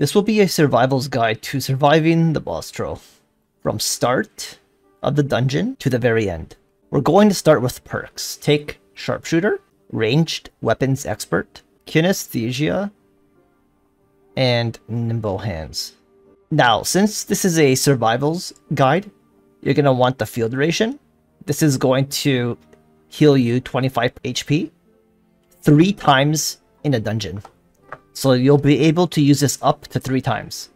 This will be a survival's guide to surviving the boss troll, from start of the dungeon to the very end. We're going to start with perks. Take Sharpshooter, Ranged Weapons Expert, Kinesthesia, and Nimble Hands. Now, since this is a survival's guide, you're going to want the field ration. This is going to heal you 25 HP three times in a dungeon. So you'll be able to use this up to three times.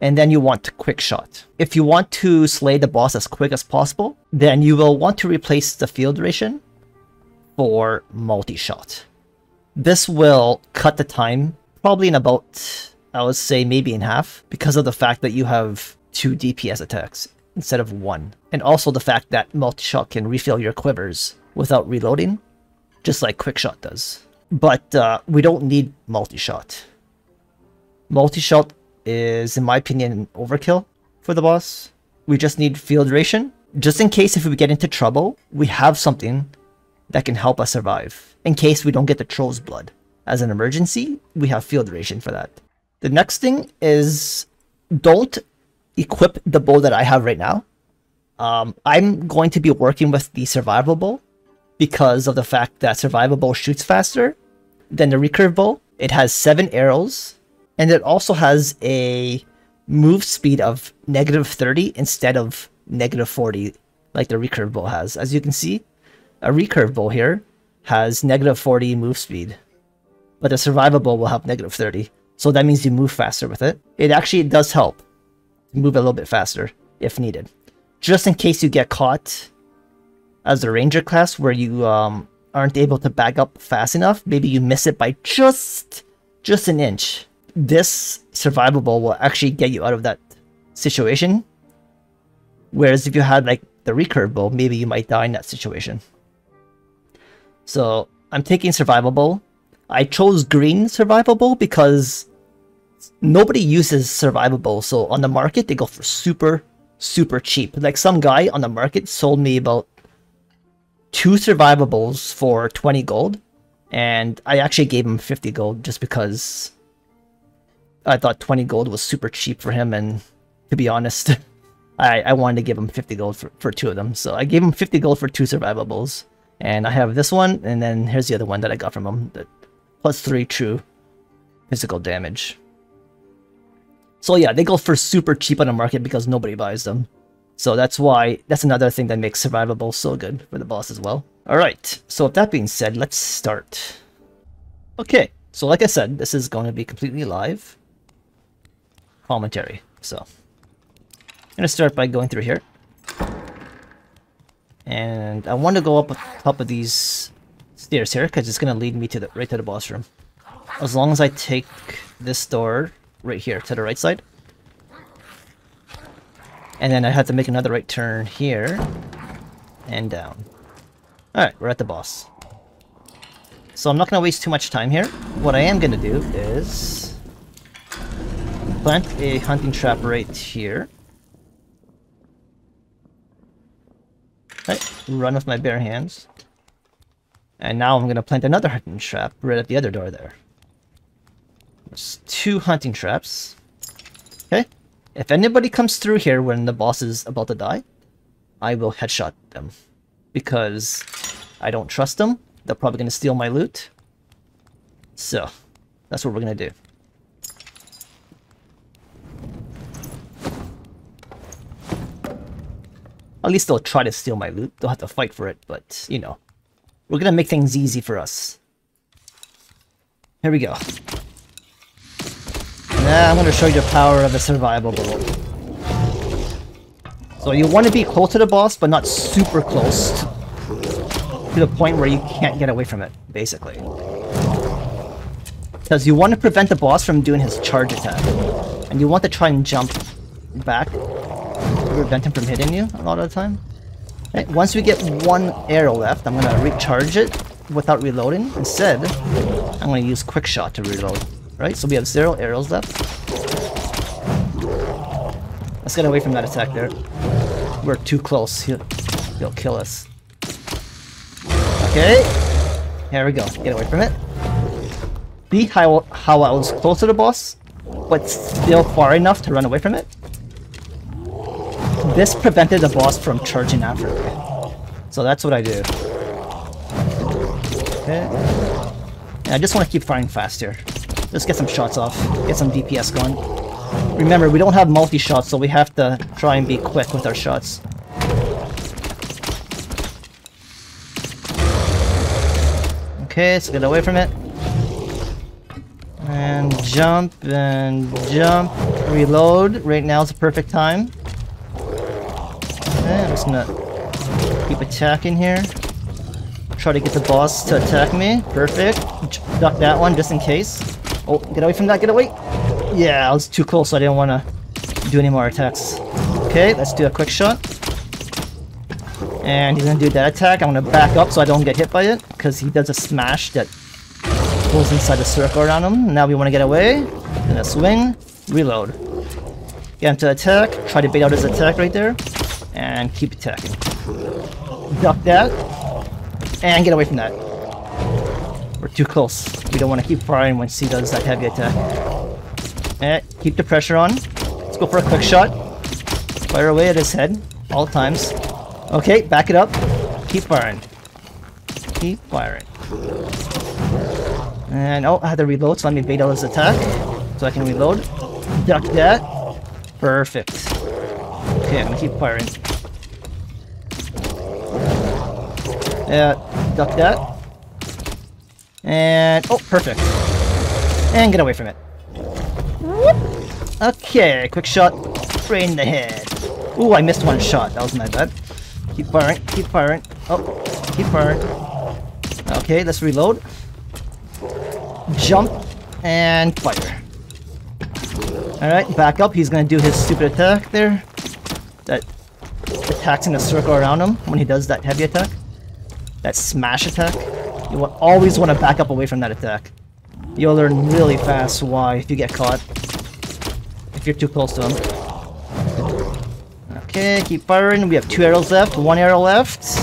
And then you want quick shot. If you want to slay the boss as quick as possible, then you will want to replace the field ration for multi-shot. This will cut the time probably in about, I would say maybe in half, because of the fact that you have two DPS attacks instead of one. And also the fact that multi-shot can refill your quivers without reloading, just like quick shot does. But uh, we don't need multi-shot. Multi-shot is, in my opinion, overkill for the boss. We just need field ration. Just in case if we get into trouble, we have something that can help us survive. In case we don't get the troll's blood. As an emergency, we have field ration for that. The next thing is don't equip the bow that I have right now. Um, I'm going to be working with the survival bow because of the fact that survival bow shoots faster than the recurve bow. It has seven arrows, and it also has a move speed of negative 30 instead of negative 40 like the recurve bow has. As you can see, a recurve bow here has negative 40 move speed, but the survival bow will have negative 30. So that means you move faster with it. It actually does help move a little bit faster if needed. Just in case you get caught as a ranger class where you um, aren't able to back up fast enough, maybe you miss it by just just an inch. This survival bow will actually get you out of that situation. Whereas if you had like the recurve bow, maybe you might die in that situation. So I'm taking survival bow. I chose green survival bow because nobody uses survival bow. So on the market, they go for super, super cheap. Like some guy on the market sold me about two survival bows for 20 gold. And I actually gave him 50 gold just because I thought 20 gold was super cheap for him. And to be honest, I, I wanted to give him 50 gold for, for two of them. So I gave him 50 gold for two survival bows. And I have this one, and then here's the other one that I got from him. That plus three true physical damage. So yeah, they go for super cheap on the market because nobody buys them. So that's why, that's another thing that makes survival bow so good for the boss as well. Alright, so with that being said, let's start. Okay, so like I said, this is going to be completely live commentary. So, I'm going to start by going through here. And I want to go up top of these stairs here, because it's going to lead me to the right to the boss room. As long as I take this door right here to the right side. And then I have to make another right turn here. And down. Alright, we're at the boss. So I'm not going to waste too much time here. What I am going to do is... Plant a hunting trap right here. Right, run with my bare hands. And now I'm going to plant another hunting trap right at the other door there. There's two hunting traps. Okay. If anybody comes through here when the boss is about to die, I will headshot them. Because I don't trust them. They're probably going to steal my loot. So, that's what we're going to do. At least they'll try to steal my loot. They'll have to fight for it, but, you know. We're gonna make things easy for us. Here we go. Now I'm gonna show you the power of a survival bullet. So you want to be close to the boss, but not super close. To the point where you can't get away from it, basically. Because you want to prevent the boss from doing his charge attack. And you want to try and jump back to prevent him from hitting you a lot of the time. Right, once we get one arrow left, I'm gonna recharge it without reloading. Instead, I'm gonna use quick shot to reload. Right, so we have zero arrows left. Let's get away from that attack there. We're too close. He'll, he'll kill us. Okay. Here we go. Get away from it. See how, how I was close to the boss? but still far enough to run away from it. This prevented the boss from charging after me. So that's what I do. Okay. I just want to keep firing fast Just get some shots off. Get some DPS going. Remember, we don't have multi-shots, so we have to try and be quick with our shots. Okay, let's get away from it. And jump, and jump, reload. Right now is the perfect time. Okay, I'm just gonna keep attacking here. Try to get the boss to attack me. Perfect. Duck that one just in case. Oh, get away from that, get away! Yeah, I was too close, so I didn't want to do any more attacks. Okay, let's do a quick shot. And he's gonna do that attack. I'm gonna back up so I don't get hit by it, because he does a smash that pulls inside the circle around him. Now we want to get away. Gonna swing, reload. Get him to attack, try to bait out his attack right there, and keep attacking. Duck that, and get away from that. We're too close. We don't want to keep firing when C does that heavy attack. And keep the pressure on. Let's go for a quick shot. Fire away at his head, all times. Okay, back it up. Keep firing. Keep firing. And oh, I had to reload, so let me bait out his attack. So I can reload. Duck that. Perfect. Okay, I'm gonna keep firing. Yeah, duck that. And oh, perfect. And get away from it. Okay, quick shot. Right in the head. Ooh, I missed one shot. That was my bad. Keep firing, keep firing. Oh, keep firing. Okay, let's reload. Jump and fire. Alright, back up. He's gonna do his stupid attack there. That attacks in a circle around him when he does that heavy attack. That smash attack. You will always want to back up away from that attack. You'll learn really fast why if you get caught. If you're too close to him. Okay, keep firing. We have two arrows left, one arrow left.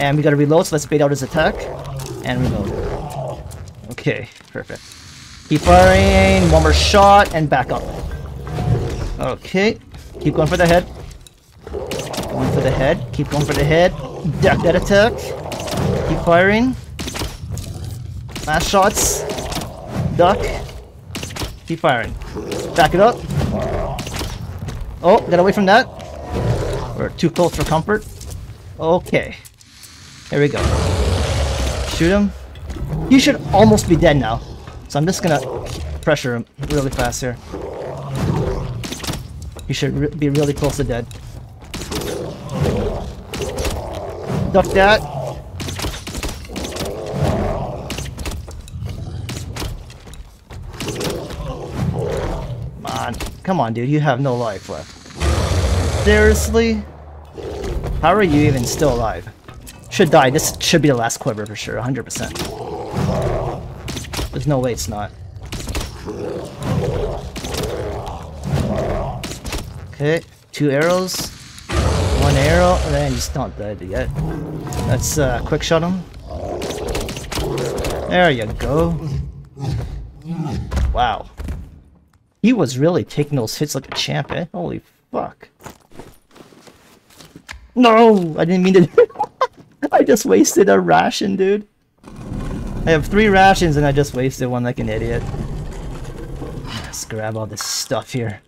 And we gotta reload, so let's bait out his attack. And reload. Okay, perfect. Keep firing, one more shot, and back up. Okay, keep going for the head. Going for the head, keep going for the head. Duck that attack. Keep firing. Last shots. Duck. Keep firing. Back it up. Oh, get away from that. We're too close for comfort. Okay. Here we go. Shoot him. He should almost be dead now. So I'm just gonna pressure him really fast here. He should re be really close to dead. Duck that. On. Come on, dude. You have no life left. Seriously? How are you even still alive? Should die. This should be the last quiver for sure, 100%. There's no way it's not. Okay, two arrows. One arrow, and he's not dead yet. Let's uh, quick shot him. There you go. Wow. He was really taking those hits like a champ, eh? Holy fuck. No! I didn't mean to... I just wasted a ration, dude. I have three rations and I just wasted one like an idiot. Let's grab all this stuff here.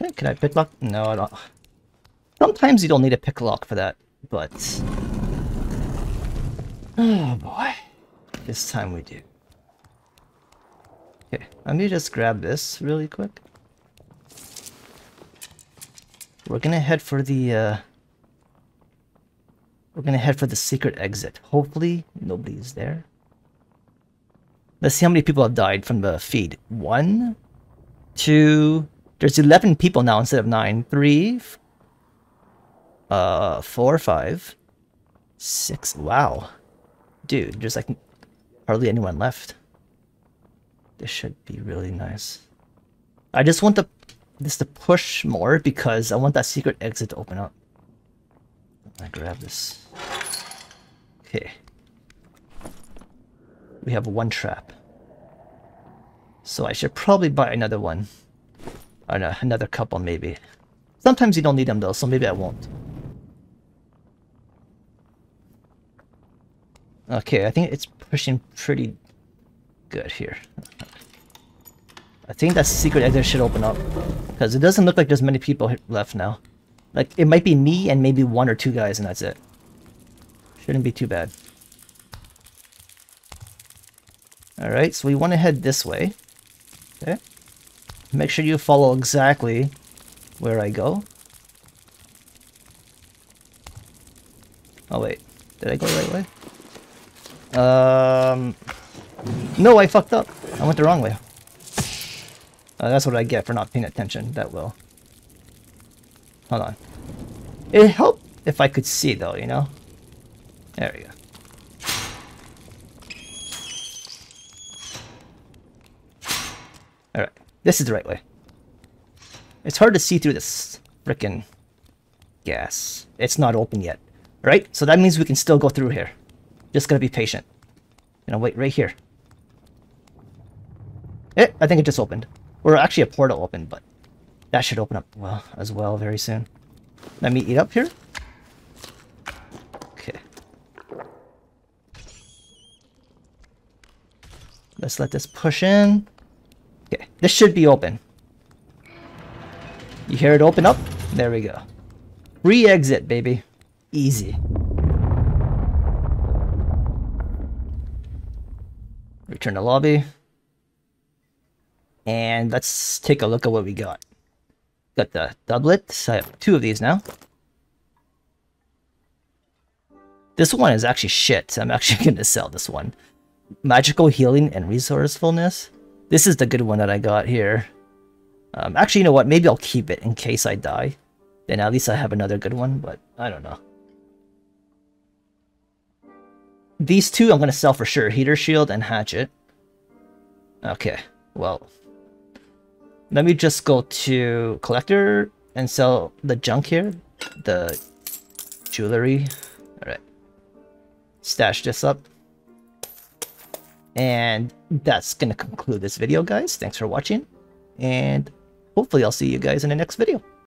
Okay, can I pick lock? No, I don't. Sometimes you don't need a pick lock for that, but... Oh boy. This time we do. Okay, let me just grab this really quick. We're gonna head for the, uh... We're gonna head for the secret exit. Hopefully, nobody's there. Let's see how many people have died from the feed. One, two... There's 11 people now instead of nine. Three, uh, four, five, six. Wow. Dude, there's like hardly anyone left. This should be really nice. I just want the this to push more because I want that secret exit to open up. I grab this. Okay. We have one trap. So I should probably buy another one. Or no, uh, another couple maybe. Sometimes you don't need them though, so maybe I won't. Okay, I think it's pushing pretty good here. I think that secret exit should open up. Because it doesn't look like there's many people left now. Like, it might be me and maybe one or two guys and that's it. Shouldn't be too bad. Alright, so we want to head this way. Okay. Make sure you follow exactly where I go. Oh wait, did I go the right way? Um, no, I fucked up. I went the wrong way. Uh, that's what I get for not paying attention that well. Hold on. It helped if I could see though, you know? There we go. Alright, this is the right way. It's hard to see through this freaking gas. It's not open yet. Right? So that means we can still go through here. Just gotta be patient. Know, wait right here. Eh, I think it just opened. Or actually a portal opened, but that should open up well as well very soon. Let me eat up here. Okay. Let's let this push in. Okay, this should be open. You hear it open up? There we go. Re-exit, baby. Easy. Return to lobby. And let's take a look at what we got. Got the doublets. I have two of these now. This one is actually shit. I'm actually going to sell this one. Magical healing and resourcefulness. This is the good one that I got here. Um, actually, you know what? Maybe I'll keep it in case I die. Then at least I have another good one, but I don't know. These two I'm going to sell for sure. Heater Shield and Hatchet. Okay, well. Let me just go to Collector and sell the junk here. The jewelry. Alright. Stash this up. And that's going to conclude this video, guys. Thanks for watching. And hopefully I'll see you guys in the next video.